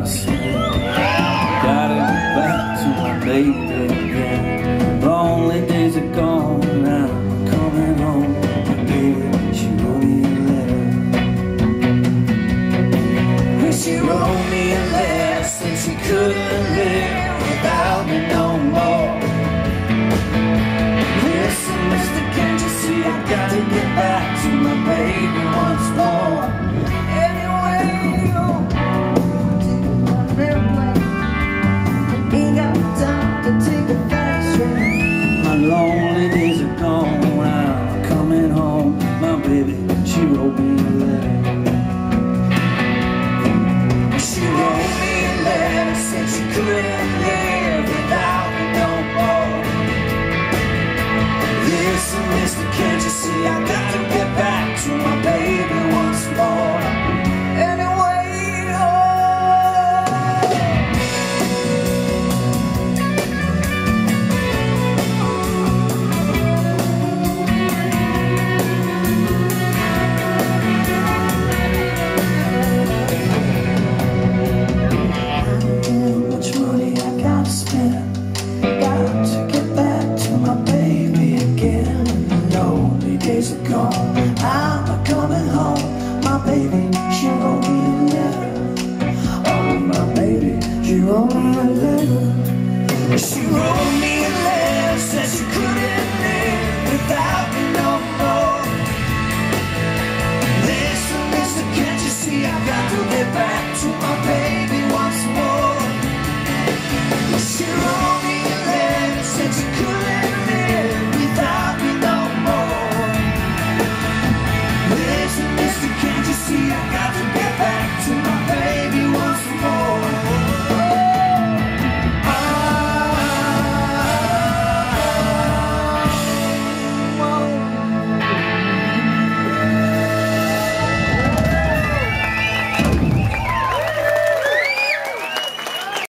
myself. Got it back to my baby. days are gone. I'm not coming home. My baby, she wrote me a letter Oh, my baby, she wrote me a letter She wrote